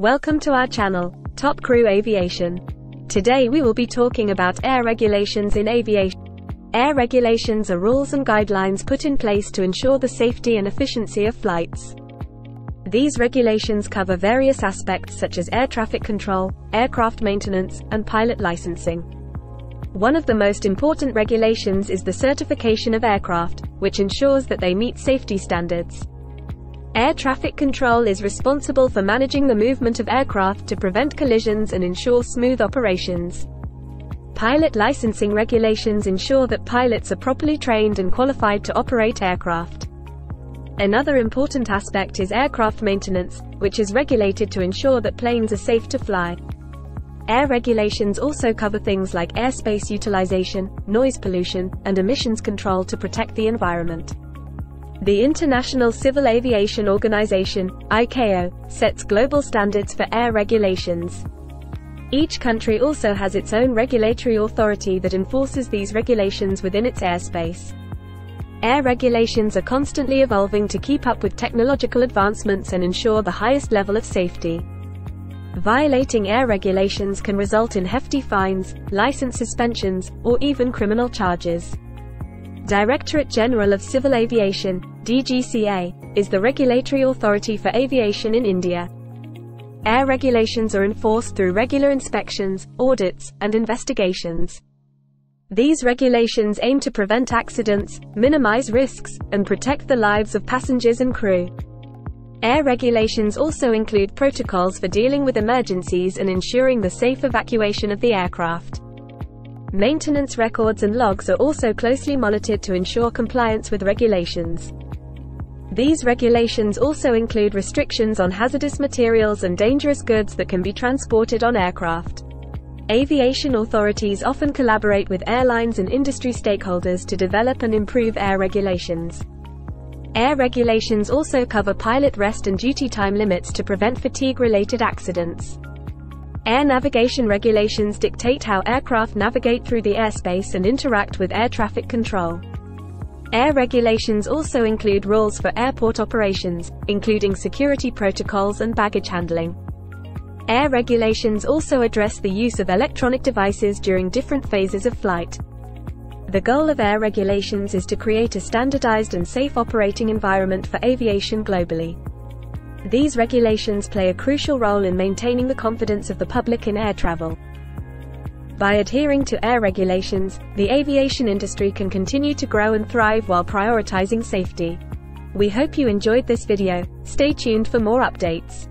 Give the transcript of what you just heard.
Welcome to our channel, Top Crew Aviation. Today we will be talking about air regulations in aviation. Air regulations are rules and guidelines put in place to ensure the safety and efficiency of flights. These regulations cover various aspects such as air traffic control, aircraft maintenance, and pilot licensing. One of the most important regulations is the certification of aircraft, which ensures that they meet safety standards. Air traffic control is responsible for managing the movement of aircraft to prevent collisions and ensure smooth operations. Pilot licensing regulations ensure that pilots are properly trained and qualified to operate aircraft. Another important aspect is aircraft maintenance, which is regulated to ensure that planes are safe to fly. Air regulations also cover things like airspace utilization, noise pollution, and emissions control to protect the environment. The International Civil Aviation Organization, ICAO, sets global standards for air regulations. Each country also has its own regulatory authority that enforces these regulations within its airspace. Air regulations are constantly evolving to keep up with technological advancements and ensure the highest level of safety. Violating air regulations can result in hefty fines, license suspensions, or even criminal charges. Directorate General of Civil Aviation, DGCA, is the regulatory authority for aviation in India. Air regulations are enforced through regular inspections, audits, and investigations. These regulations aim to prevent accidents, minimize risks, and protect the lives of passengers and crew. Air regulations also include protocols for dealing with emergencies and ensuring the safe evacuation of the aircraft. Maintenance records and logs are also closely monitored to ensure compliance with regulations. These regulations also include restrictions on hazardous materials and dangerous goods that can be transported on aircraft. Aviation authorities often collaborate with airlines and industry stakeholders to develop and improve air regulations. Air regulations also cover pilot rest and duty time limits to prevent fatigue-related accidents. Air navigation regulations dictate how aircraft navigate through the airspace and interact with air traffic control. Air regulations also include rules for airport operations, including security protocols and baggage handling. Air regulations also address the use of electronic devices during different phases of flight. The goal of air regulations is to create a standardized and safe operating environment for aviation globally. These regulations play a crucial role in maintaining the confidence of the public in air travel. By adhering to air regulations, the aviation industry can continue to grow and thrive while prioritizing safety. We hope you enjoyed this video. Stay tuned for more updates.